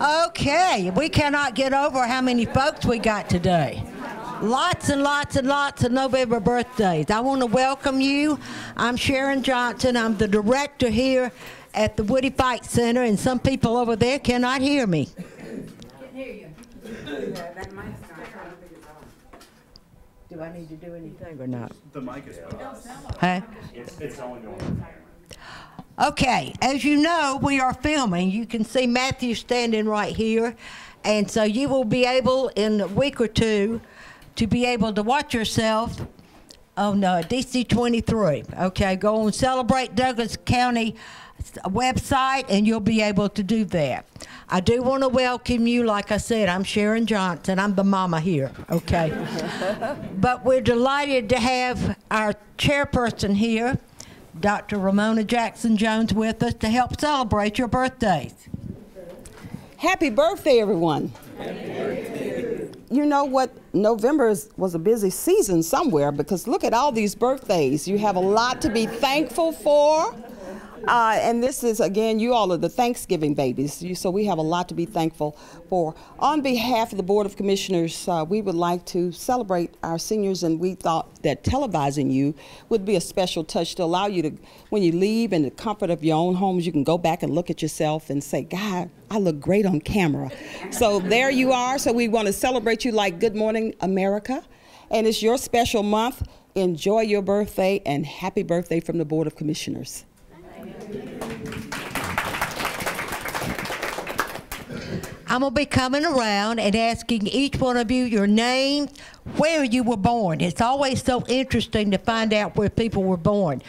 Okay, we cannot get over how many folks we got today. Lots and lots and lots of November birthdays. I want to welcome you. I'm Sharon Johnson. I'm the director here at the Woodie Fite Center, and some people over there cannot hear me. Do I need to do anything or not? The mic is Huh? It's, it's only going. Okay, as you know, we are filming. You can see Matthew standing right here. And so you will be able, in a week or two, to be able to watch yourself on uh, DC 23. Okay, go on Celebrate Douglas County website and you'll be able to do that. I do want to welcome you. Like I said, I'm Sharon Johnson. I'm the mama here, okay? but we're delighted to have our chairperson here, Dr. Romona Jackson Jones, with us to help celebrate your birthdays. Happy birthday, everyone. You know what? November is, was a busy season somewhere because look at all these birthdays. You have a lot to be thankful for. Uh, and this is, again, you all are the Thanksgiving babies, so we have a lot to be thankful for. On behalf of the Board of Commissioners, uh, we would like to celebrate our seniors, and we thought that televising you would be a special touch to allow you to, when you leave in the comfort of your own homes, you can go back and look at yourself and say, God, I look great on camera. so there you are. So we want to celebrate you like Good Morning America, and it's your special month. Enjoy your birthday, and happy birthday from the Board of Commissioners. I'm going to be coming around and asking each one of you your name, where you were born. It's always so interesting to find out where people were born.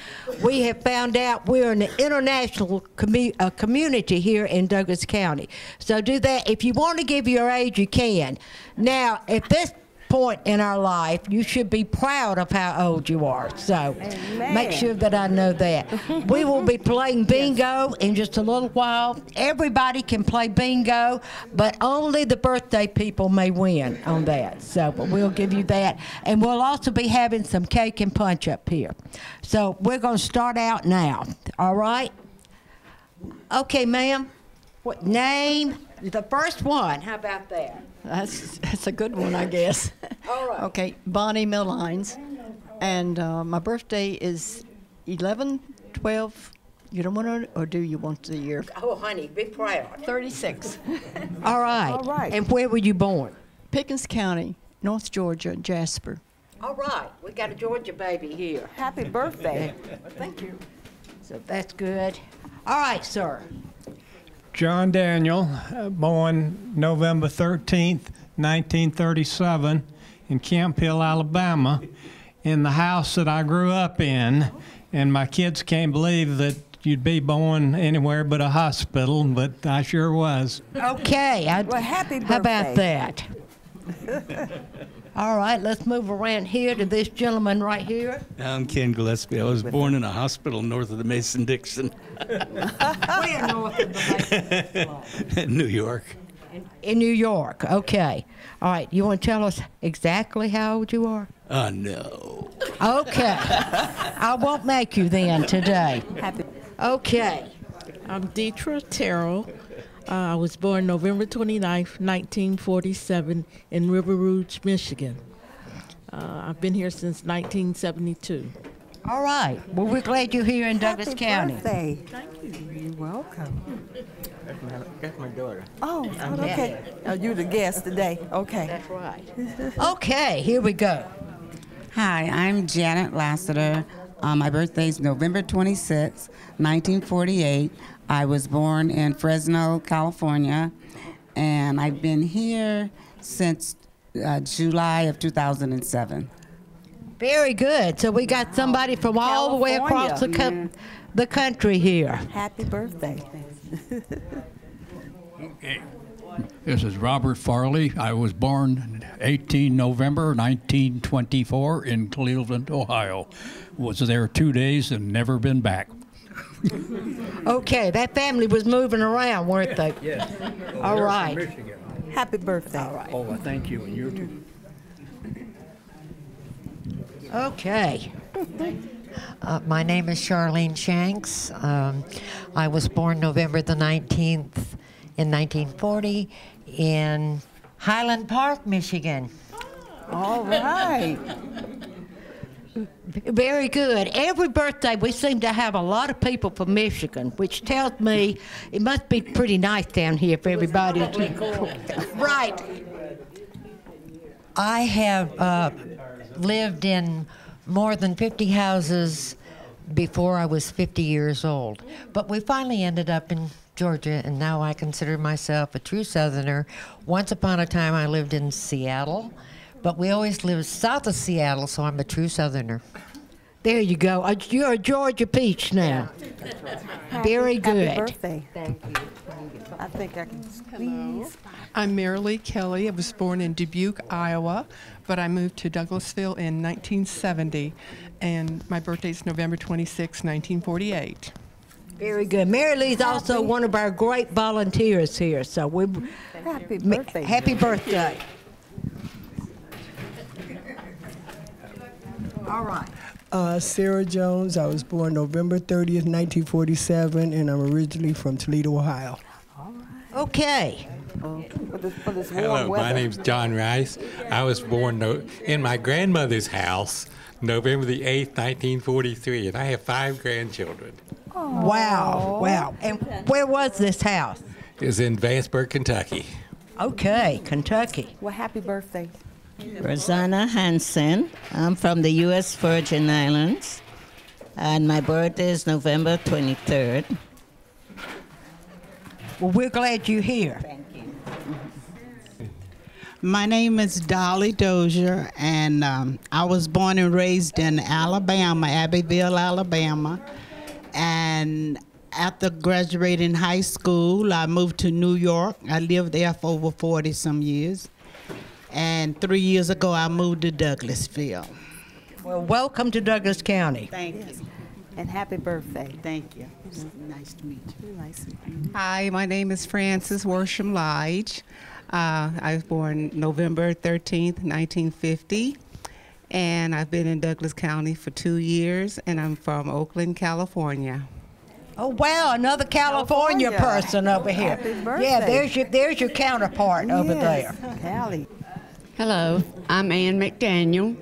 We have found out we're an international commu- uh, community here in Douglas County. So do that. If you want to give your age, you can. Now, if this point in our life, you should be proud of how old you are. So Amen. make sure that I know that. we will be playing bingo in just a little while. Everybody can play bingo, but only the birthday people may win on that. So but we'll give you that. And we'll also be having some cake and punch up here. So we're going to start out now. All right? Okay, ma'am. What name? The first one. How about that? That's that's a good one, I guess. All right. Okay, Bonnie Millines, and uh, my birthday is 11, 12. You don't want to, or do you want the year? Oh, honey, be proud. 36. All right. All right. And where were you born? Pickens County, North Georgia, Jasper. All right. We got a Georgia baby here. Happy birthday. Thank you. So that's good. All right, sir. John Daniel, uh, born November 13th, 1937, in Camp Hill, Alabama, in the house that I grew up in. And my kids can't believe that you'd be born anywhere but a hospital, but I sure was. Okay. I, Well, happy birthday. How about that? All right, let's move around here to this gentleman right here. I'm Ken Gillespie. I was born in a hospital north of the Mason Dixon, We're north of the lake. New York. In New York. Okay. All right. You want to tell us exactly how old you are? Oh, no. Okay. I won't make you then today. Okay. I'm Deetra Terrell. Uh, I was born November 29th, 1947, in River Rouge, Michigan. Uh, I've been here since 1972. All right. Well, we're glad you're here in Douglas Happy County. birthday. Thank you. You're welcome. That's my daughter. Oh, okay. Oh, you the guest today. Okay. That's right. Okay, here we go. Hi, I'm Janet Lassiter. Uh, my birthday is November 26, 1948. I was born in Fresno, California, and I've been here since uh, July of 2007. Very good. So we got somebody from all the way across the, co- California. the country here. Happy birthday. This is Robert Farley. I was born 18 November 1924 in Cleveland, Ohio. Was there two days and never been back. Okay, that family was moving around, weren't they? Yes. All right. Happy birthday. All right. Oh, well, thank you, and you too. Okay. Uh, my name is Charlene Shanks. Um, I was born November the 19th in 1940 in Highland Park, Michigan. All right. Very good. Every birthday, we seem to have a lot of people from Michigan, which tells me it must be pretty nice down here for everybody to. Right. I have uh, lived in more than 50 houses before I was 50 years old. But we finally ended up in Georgia, and now I consider myself a true Southerner. Once upon a time, I lived in Seattle, but we always lived south of Seattle, so I'm a true Southerner. There you go. Uh, You're a Georgia peach now. Very good. Happy birthday. Thank you. I think I can squeeze. I'm Marilee Kelly. I was born in Dubuque, Iowa, but I moved to Douglasville in 1970, and my birthday is November 26, 1948. Very good. Mary Lee's also one of our great volunteers here, so we. Happy Ma- birthday. Happy birthday. All right. Uh, Sarah Jones. I was born November 30th, 1947, and I'm originally from Toledo, Ohio. Okay. For this, for this Hello, weather. my name's John Rice. I was born no, in my grandmother's house November the 8th, 1943, and I have five grandchildren. Wow. Wow. And where was this house? It's in Vanceburg, Kentucky. Okay, Kentucky. Well, happy birthday. Rosanna Hansen. I'm from the U.S. Virgin Islands, and my birthday is November 23rd. Well, we're glad you're here. Thank you. My name is Dolly Dozier, and um, I was born and raised in Alabama, Abbeville, Alabama. And after graduating high school, I moved to New York. I lived there for over 40 some years. And three years ago, I moved to Douglasville. Well, welcome to Douglas County. Thank you. And happy birthday. Thank you. Nice to meet you. Nice. Hi, my name is Frances Worsham Lige. Uh, I was born November 13th, 1950, and I've been in Douglas County for two years, and I'm from Oakland, California. Oh wow, another California, California. person over here. Happy Yeah, there's your there's your counterpart over there. Callie. Hello, I'm Ann McDaniel.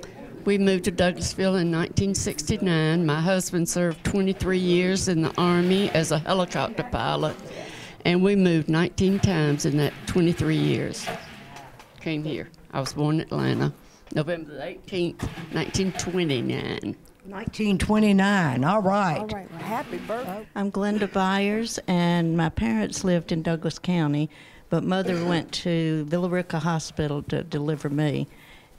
We moved to Douglasville in 1969. My husband served 23 years in the Army as a helicopter pilot, and we moved 19 times in that 23 years. Came here. I was born in Atlanta, November the 18th, 1929. 1929. All right. All right. Well, happy birthday. I'm Glenda Byers, and my parents lived in Douglas County, but mother went to Villa Rica Hospital to deliver me.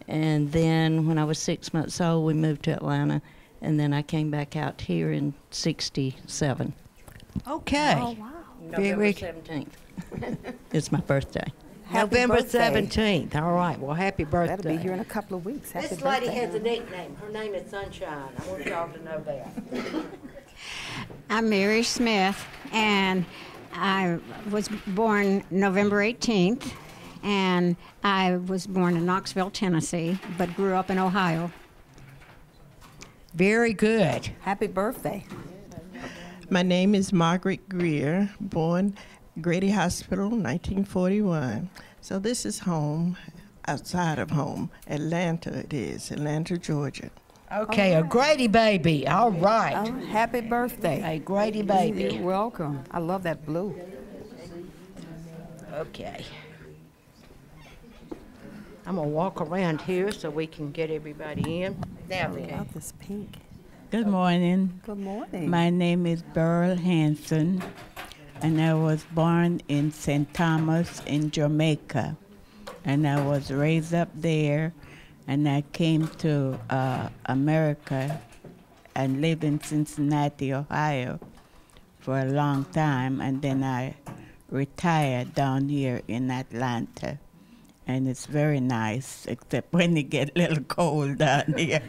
And then when I was six months old, we moved to Atlanta, and then I came back out here in 67. Okay. Oh, wow. Very- 17th. it's my birthday. Happy November birthday. 17th. All right. Well, happy birthday. That'll be here in a couple of weeks. Happy This lady birthday. has a nickname. Her name is Sunshine. I want y'all to know that. I'm Mary Smith, and I was born November 18th, and I was born in Knoxville, Tennessee, but grew up in Ohio. Very good. Happy birthday. My name is Margaret Greer, born Grady Hospital, 1941. So this is home, outside of home. Atlanta it is, Atlanta, Georgia. Okay, a Grady baby. All oh, right. Oh, happy birthday. A Grady baby. You're welcome. I love that blue. Okay. I'm gonna walk around here so we can get everybody in. Now I then. love this pink. Good morning. Good morning. My name is Beryl Hanson, and I was born in St. Thomas in Jamaica. And I was raised up there, and I came to uh, America and lived in Cincinnati, Ohio for a long time, and then I retired down here in Atlanta. And it's very nice, except when it get a little cold down here.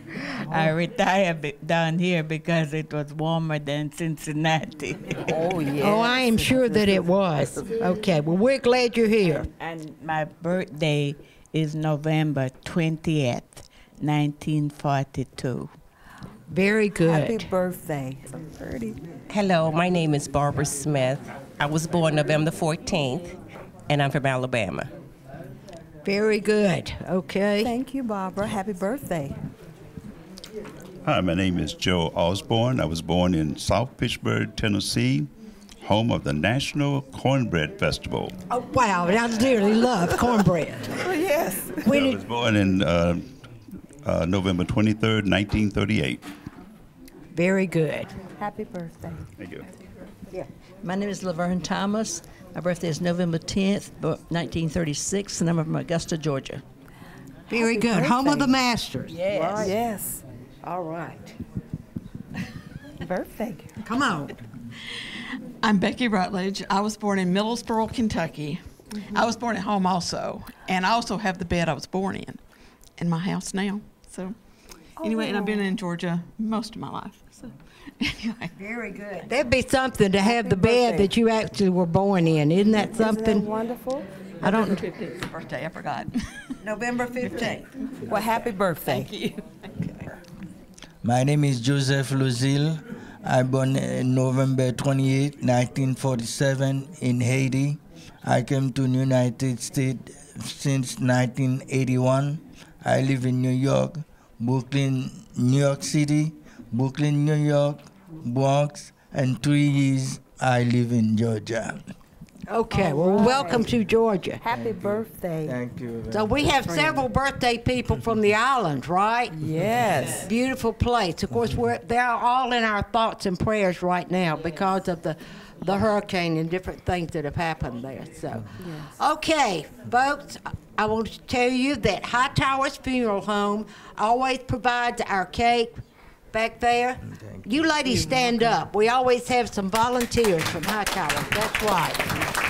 I oh. retired be- down here because it was warmer than Cincinnati. Oh, yeah. Oh, I am sure that it was. Okay, well, we're glad you're here. And my birthday is November 20th, 1942. Very good. Happy birthday. Hello, my name is Barbara Smith. I was born November 14th, and I'm from Alabama. Very good. Okay. Thank you, Barbara. Happy birthday. Hi, my name is Joe Osborne. I was born in South Pittsburg, Tennessee, home of the National Cornbread Festival. Oh, wow. I dearly love cornbread. Oh, yes. I was born in uh, uh, November 23rd, 1938. Very good. Happy birthday. Thank you. Yeah. My name is Laverne Thomas. My birthday is November 10th, 1936, and I'm from Augusta, Georgia. Very Happy good. Home of the Masters. Yes. Yes. All right. Birthday. Come on. I'm Becky Rutledge. I was born in Middlesboro, Kentucky. Mm-hmm. I was born at home also, and I also have the bed I was born in, in my house now. So, oh, anyway, and I've been in Georgia most of my life. So, anyway. Very good. That'd be something to have the bed that you actually were born in. Isn't that something? wonderful? I don't. November 15th, birthday. I forgot. November 15th. Well, happy birthday. Thank you. Okay. My name is Joseph Luzil. I born in November 28, 1947 in Haiti. I came to the United States since 1981. I live in New York, Brooklyn, New York City, Brooklyn, New York, Bronx, and trees. I live in Georgia. Okay. Well, welcome to Georgia. Happy birthday. Thank you. So we have several birthday people from the island, right? Yes. Beautiful place. Of course, we're they're all in our thoughts and prayers right now because of the the hurricane and different things that have happened there. So, okay, folks, I want to tell you that High Towers Funeral Home always provides our cake back there. You ladies stand up. We always have some volunteers from High Towers. That's right.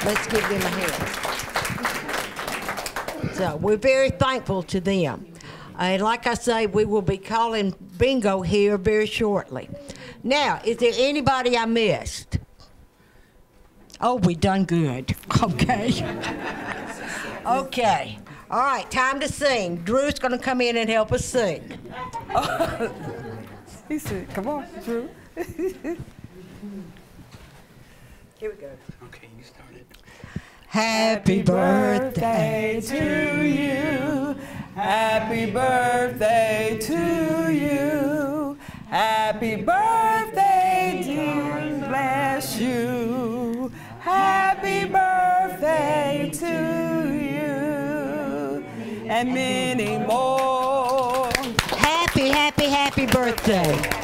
Let's give them a hand. So we're very thankful to them. And like I say, we will be calling bingo here very shortly. Now, is there anybody I missed? Oh, we done good. Okay. okay. All right, time to sing. Drew's going to come in and help us sing. He said, come on, Drew. Here we go. Okay, you started. Happy birthday to you. Happy birthday to you. Happy birthday, dear. Bless you. Happy birthday to you. And many more. Birthday.